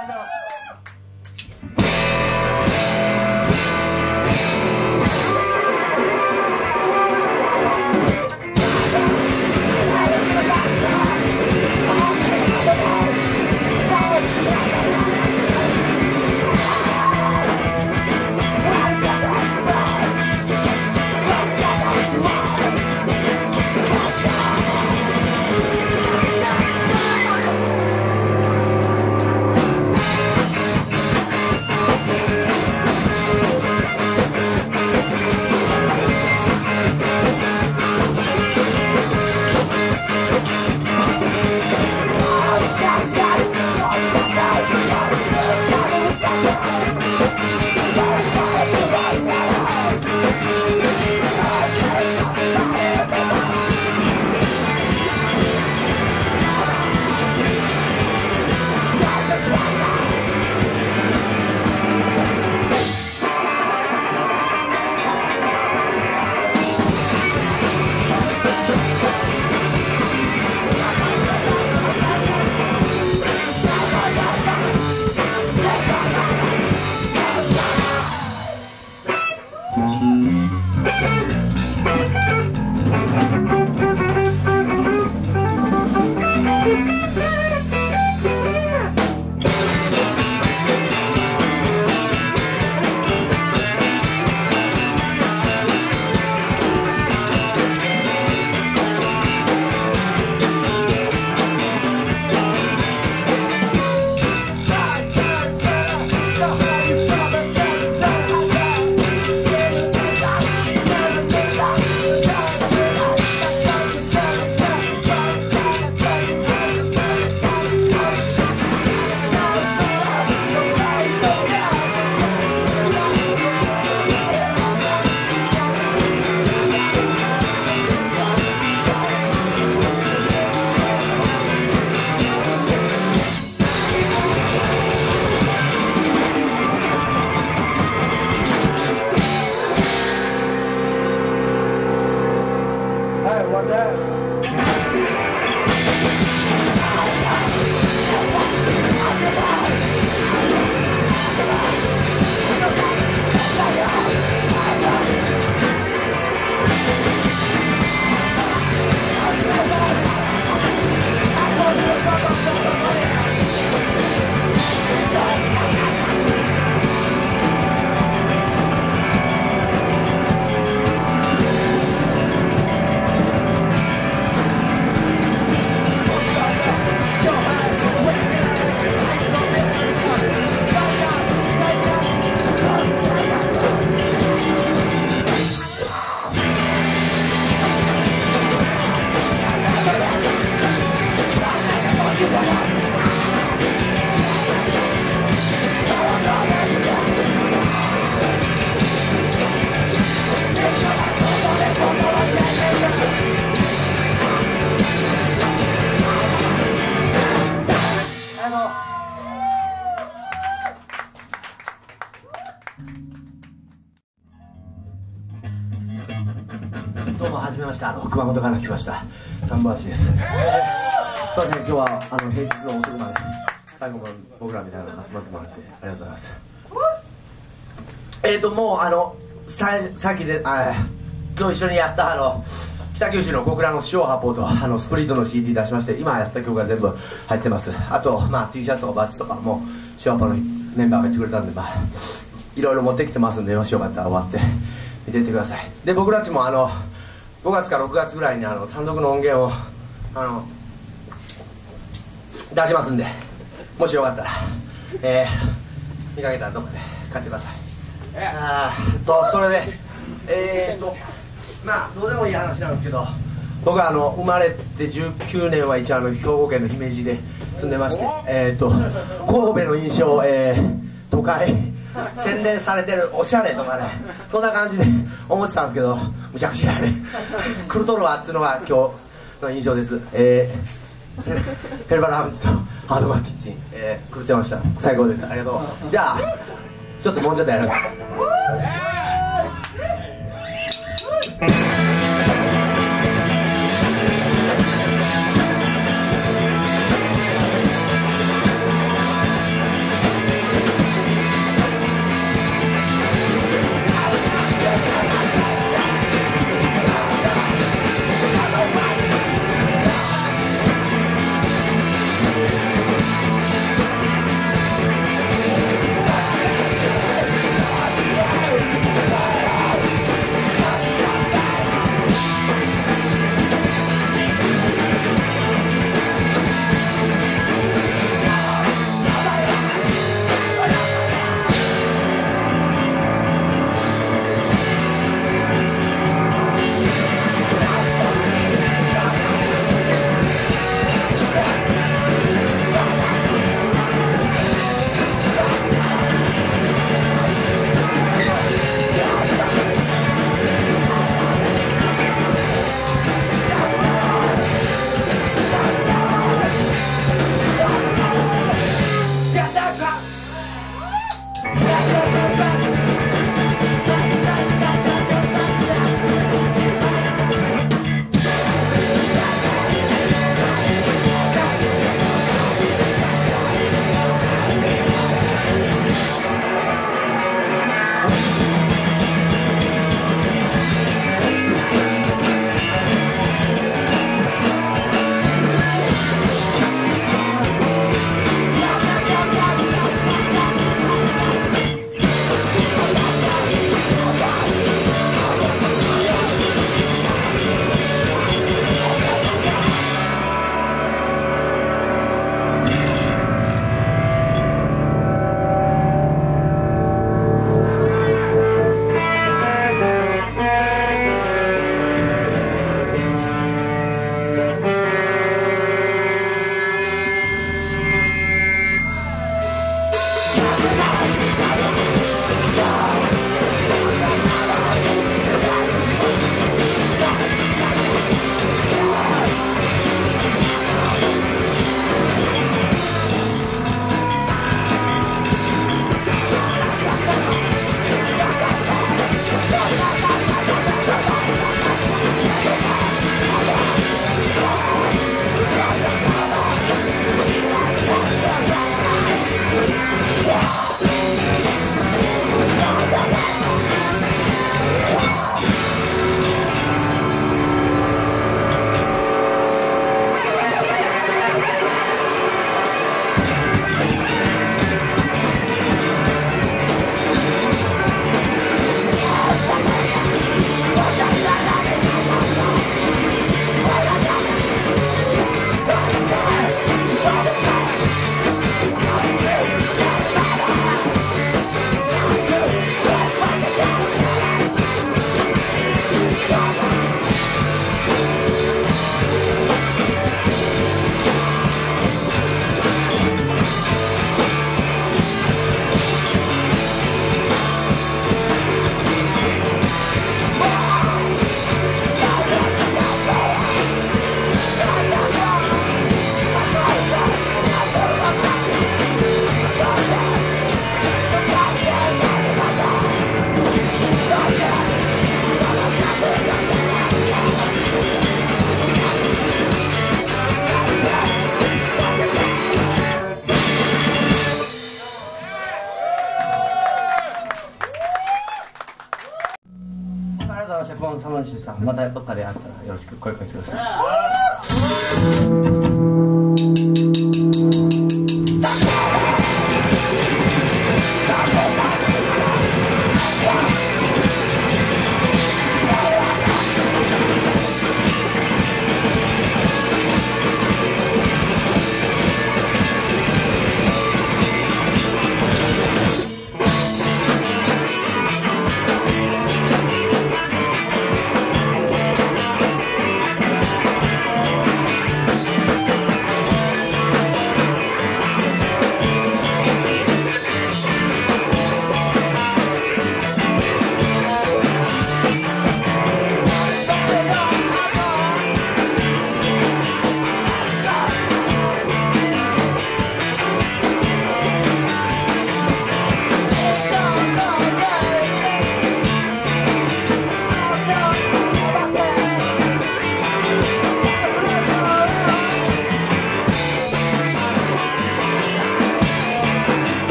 stand up. Amén. どうもはじめまして。あの熊本から来ました。三橋です、えー、すいません今日はあの平日の遅くまで最後まで僕らみたいなの集まってもらってありがとうございます。えっ、ー、ともうあのささっきであ今日一緒にやったあの北九州の小倉の塩八方とあのスプリットの CD 出しまして今やった曲が全部入ってます。あと、まあ、T シャツとかバッジとかも塩八方のメンバーが言ってくれたんでまあいろいろ持ってきてますんでもしよかったら終わって。見てってくださいで僕たちもあの5月か6月ぐらいにあの単独の音源をあの出しますんでもしよかったらえー、見かけたらどっかで買ってください。あーとそれでえー、っとまあどうでもいい話なんですけど僕はあの生まれて19年は一応あの兵庫県の姫路で住んでましてえー、っと神戸の印象、えー、都会 洗練されてるおしゃれとかねそんな感じで思ってたんですけどむちゃくちゃね。クルトロワっつうのが今日の印象です。えー、ヘルバラハムチとハードバーキッチン、えー、狂ってました。最高です。ありがとう。じゃあちょっともうちょっとやります。さんまたどっかであったらよろしく声かけてください。